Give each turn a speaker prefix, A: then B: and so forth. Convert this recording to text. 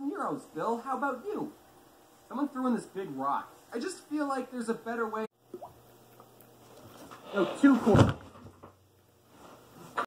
A: some Euros, Bill. How about you? Someone threw in this big rock. I just feel like there's a better way. No, two quarters.